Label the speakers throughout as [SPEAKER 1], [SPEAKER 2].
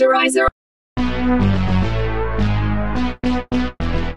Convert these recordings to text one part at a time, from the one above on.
[SPEAKER 1] Texturizer.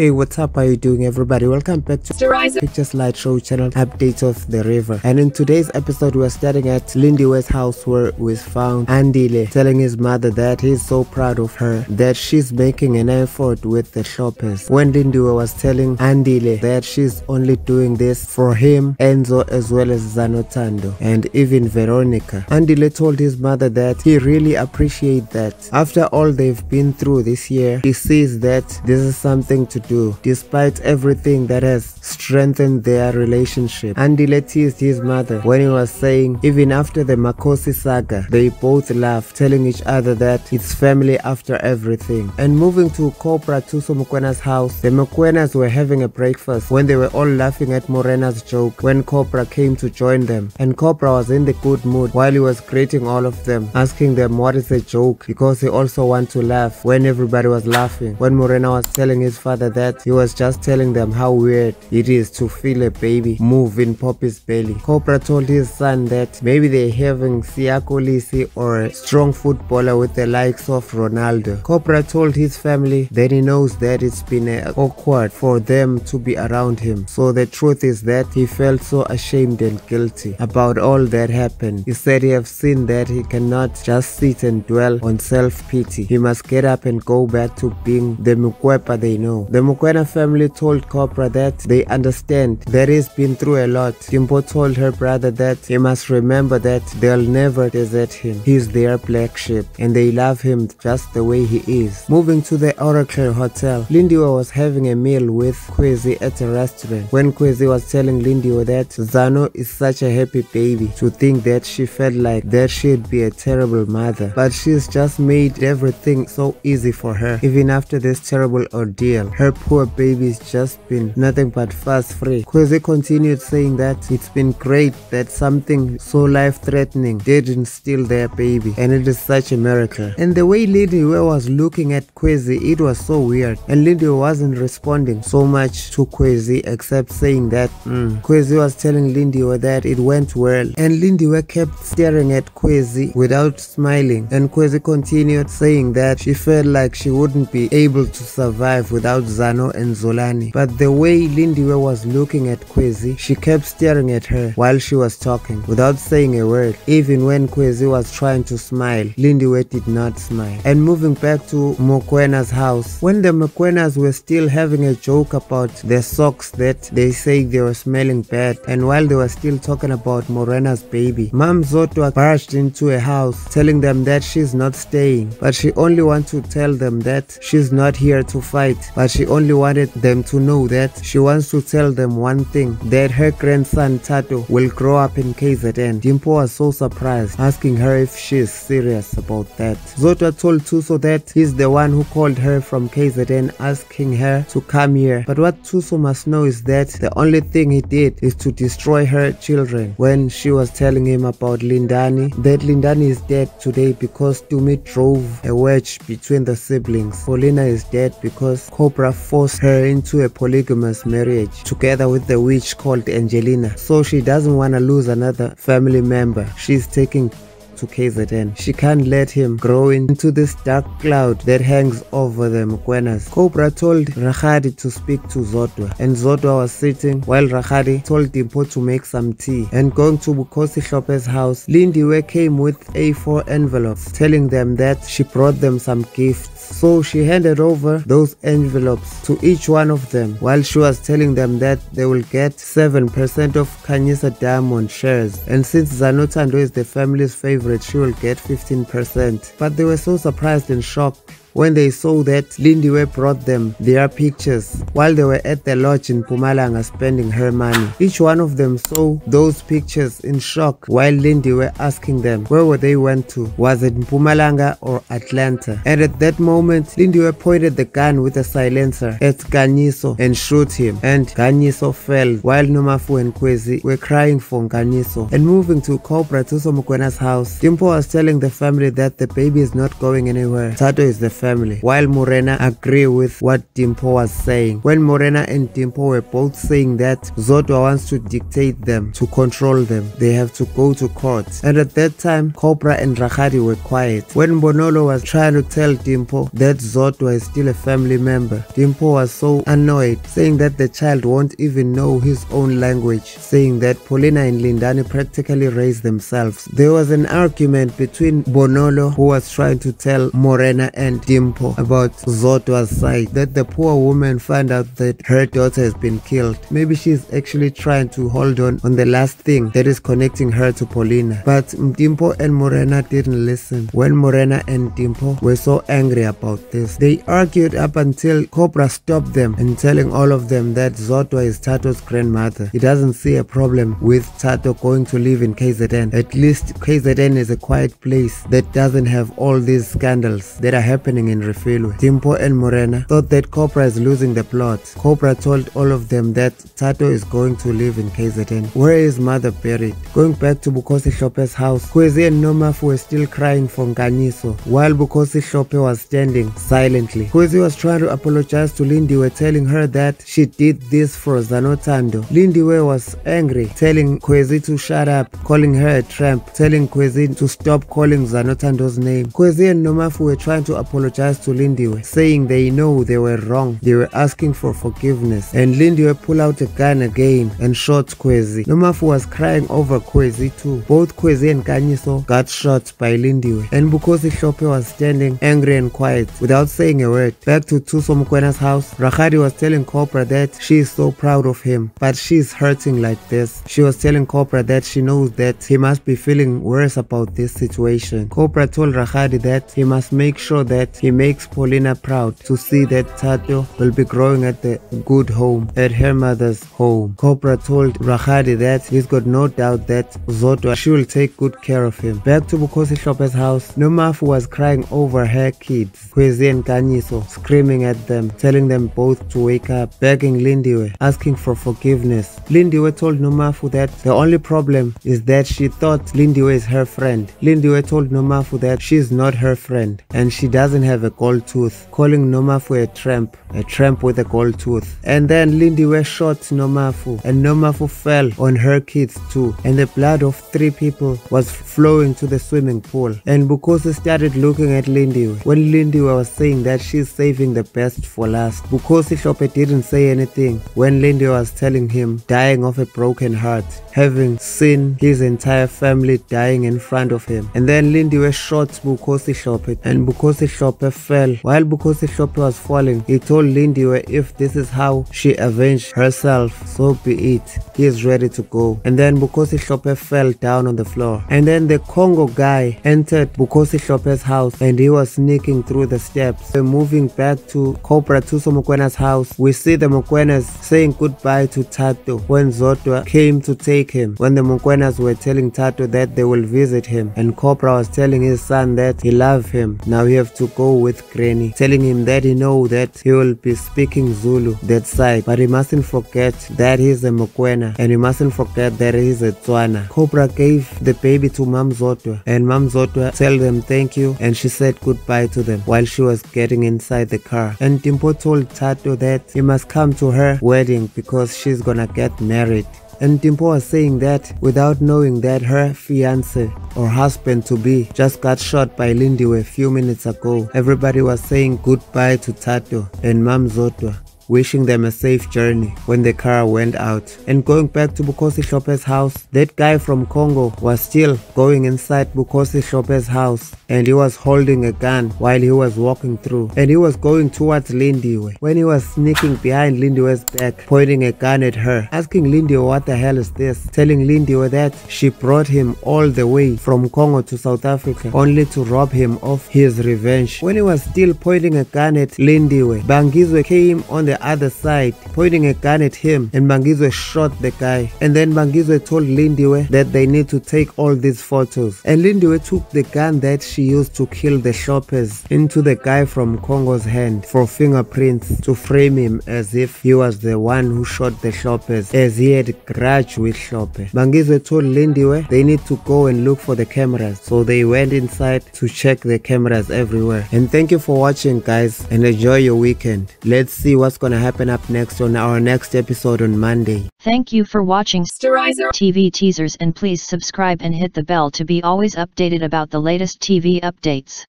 [SPEAKER 2] Hey, what's up? How you doing, everybody? Welcome back to
[SPEAKER 1] Texturizer.
[SPEAKER 2] Picture Slideshow channel updates of the river. And in today's episode, we're starting at lindy Lindiwe's house where we found Andile telling his mother that he's so proud of her, that she's making an effort with the shoppers. When Lindiwe was telling Andile that she's only doing this for him, Enzo, as well as Zanotando, and even Veronica. Andile told his mother that he really appreciates that. After all they've been through this year, he sees that this is something to do, despite everything that has strengthened their relationship. Andile teased his mother when he was saying, even after the Makosi saga, they both laughed, telling each other that it's family after everything. And moving to Cobra Thuso Mokoena's house, the Mokoenas were having a breakfast when they were all laughing at Morena's joke when Cobra came to join them. And Cobra was in the good mood while he was greeting all of them, asking them what is the joke because he also want to laugh when everybody was laughing. When Morena was telling his father that he was just telling them how weird it is to feel a baby move in Poppy's belly. Cobra told his son that maybe they're having Siya Kolisi or a strong footballer with the likes of Ronaldo. Cobra told his family that he knows that it's been awkward for them to be around him. So the truth is that he felt so ashamed and guilty about all that happened. He said he have seen that he cannot just sit and dwell on self-pity. He must get up and go back to being the Mokoena they know. The Mokoena family told Cobra that they understand that he's been through a lot. Dimpo told her brother that he must remember that they'll never desert him. He's their black sheep and they love him just the way he is. Moving to the Oracle Hotel, Lindiwe was having a meal with Kwezi at a restaurant when Kwezi was telling Lindiwe that Zano is such a happy baby to think that she felt like that she'd be a terrible mother. But she's just made everything so easy for her. Even after this terrible ordeal, her poor baby's just been nothing but fast free. Kwezi continued saying that it's been great that something so life-threatening didn't steal their baby and it is such a miracle. And the way Lindiwe was looking at Kwezi, it was so weird. And Lindiwe wasn't responding so much to Kwezi except saying that mm. Was telling Lindiwe that it went well. And Lindiwe kept staring at Kwezi without smiling. And Kwezi continued saying that she felt like she wouldn't be able to survive without Zano and Zolani. But the way Lindiwe was looking at Kwezi, she kept staring at her while she was talking without saying a word. Even when Kwezi was trying to smile, Lindiwe did not smile. And moving back to Mokoena's house, when the Mokoenas were still having a joke about their socks that they say they were smelling bad, and while they were still talking about Morena's baby, Mam Zodwa barged into a house telling them that she's not staying, but she only wants to tell them that she's not here to fight, but she only wanted them to know that she wants to tell them one thing, that her grandson Thato will grow up in KZN. Dimpo was so surprised, asking her if she's serious about that. Zodwa told Thuso that he's the one who called her from KZN asking her to come here. But what Thuso must know is that the only thing he did is to destroy her children when she was telling him about Lindani, that Lindani is dead today because Tumi drove a wedge between the siblings. Paulina is dead because Cobra forced her into a polygamous marriage together with the witch called Angelina. So she doesn't want to lose another family member. She's taking to KZN. She can't let him grow into this dark cloud that hangs over the Mokoenas. Cobra told Rakgadi to speak to Zodwa and Zodwa was sitting while Rakgadi told Dimpo to make some tea and going to Bukosi Shope's house. Lindiwe came with A4 envelopes telling them that she brought them some gifts so she handed over those envelopes to each one of them while she was telling them that they will get 7% of Kanyisa Diamond shares. And since Zanotando is the family's favorite, she will get 15%. But they were so surprised and shocked when they saw that Lindiwe brought them their pictures while they were at the lodge in Mpumalanga spending her money. Each one of them saw those pictures in shock while Lindiwe asking them where were they went to. Was it Mpumalanga or Atlanta? And at that moment, Lindiwe pointed the gun with a silencer at Ganiso and shot him. And Ganiso fell while Nomafu and Kwezi were crying for Ganiso. And moving to Cobra Thuso Mokoena's house, Dimpo was telling the family that the baby is not going anywhere. Thato is the family, while Morena agree with what Dimpo was saying. When Morena and Dimpo were both saying that Zodwa wants to dictate them, to control them, they have to go to court. And at that time, Cobra and Rakgadi were quiet. When Bonolo was trying to tell Dimpo that Zodwa is still a family member, Dimpo was so annoyed, saying that the child won't even know his own language, saying that Paulina and Lindani practically raised themselves. There was an argument between Bonolo, who was trying to tell Morena and Dimpo about Zodwa's side, that the poor woman found out that her daughter has been killed. Maybe she's actually trying to hold on on the last thing that is connecting her to Paulina. But Dimpo and Morena didn't listen. When Morena and Dimpo were so angry about this, they argued up until Cobra stopped them and telling all of them that Zodwa is Thato's grandmother. He doesn't see a problem with Thato going to live in KZN. At least KZN is a quiet place that doesn't have all these scandals that are happening in Refilwe. Dimpo and Morena thought that Cobra is losing the plot. Cobra told all of them that Thato is going to live in KZN. Where is mother buried? Going back to Bukosi Shope's house, Kwezi and Nomafu were still crying for Nganiso while Bukosi Shope was standing silently. Kwezi was trying to apologize to Lindiwe telling her that she did this for Zanotando. Lindiwe was angry, telling Kwezi to shut up, calling her a tramp, telling Kwezi to stop calling Zanotando's name. Kwezi and Nomafu were trying to apologize to Lindiwe, saying they know they were wrong. They were asking for forgiveness. And Lindiwe pulled out a gun again and shot Kwezi. Nomafu was crying over Kwezi too. Both Kwezi and Kanyiso got shot by Lindiwe. And Bukosi Shope was standing angry and quiet without saying a word. Back to Thuso Mokoena's house, Rakgadi was telling Cobra that she is so proud of him, but she's hurting like this. She was telling Cobra that she knows that he must be feeling worse about this situation. Cobra told Rakgadi that he must make sure that he makes Paulina proud to see that Thato will be growing at the good home, at her mother's home. Cobra told Rakgadi that he's got no doubt that Zodwa she will take good care of him. Back to Bukosi Shope's house, Nomafu was crying over her kids, Kwezi and Kanyiso, screaming at them, telling them both to wake up, begging Lindiwe, asking for forgiveness. Lindiwe told Nomafu that the only problem is that she thought Lindiwe is her friend. Lindiwe told Nomafu that she's not her friend and she doesn't have a gold tooth, calling Nomafu a tramp, a tramp with a gold tooth. And then Lindy Lindiwe shot Nomafu and Nomafu fell on her kids too and the blood of three people was flowing to the swimming pool. And Bukosi started looking at Lindiwe when Lindiwe was saying that she's saving the best for last. Bukosi Shope didn't say anything when Lindiwe was telling him dying of a broken heart, having seen his entire family dying in front of him. And then Lindiwe shot Bukosi Shope and Bukosi Shope fell. While Bukosi Shope was falling, he told Lindiwe if this is how she avenged herself, so be it. He is ready to go. And then Bukosi Shope fell down on the floor. And then the Congo guy entered Bukosi Shope's house and he was sneaking through the steps. We're moving back to Cobra Thuso Mokoena's house. We see the Mokoenas saying goodbye to Thato when Zodwa came to take him. When the Mokoenas were telling Thato that they will visit him and Cobra was telling his son that he loved him. Now he have to go with Granny, telling him that he know that he will be speaking Zulu that side, but he mustn't forget that he's a Mokoena and he mustn't forget that he's a Tswana. Cobra gave the baby to Mam Zodwa and Mam Zodwa tell them thank you and she said goodbye to them while she was getting inside the car. And Dimpo told Thato that he must come to her wedding because she's gonna get married. And Dimpo was saying that without knowing that her fiance or husband to be just got shot by Lindiwe a few minutes ago. Everybody was saying goodbye to Thato and Mam Zodwa wishing them a safe journey when the car went out. And going back to Bukosi Shope's house, that guy from Congo was still going inside Bukosi Shope's house and he was holding a gun while he was walking through. And he was going towards Lindiwe when he was sneaking behind Lindiwe's back, pointing a gun at her, asking Lindiwe what the hell is this, telling Lindiwe that she brought him all the way from Congo to South Africa only to rob him of his revenge. When he was still pointing a gun at Lindiwe, Bangizwe came on the the other side, pointing a gun at him, and Bangizwe shot the guy. And then Bangizwe told Lindiwe that they need to take all these photos. And Lindiwe took the gun that she used to kill the shoppers into the guy from Congo's hand for fingerprints to frame him as if he was the one who shot the shoppers as he had grudge with Shope. Bangizwe told Lindiwe they need to go and look for the cameras. So they went inside to check the cameras everywhere. And thank you for watching guys and enjoy your weekend. Let's see what's gonna happen up next on our next episode on Monday.
[SPEAKER 1] Thank you for watching Stherayza TV teasers and please subscribe and hit the bell to be always updated about the latest TV updates.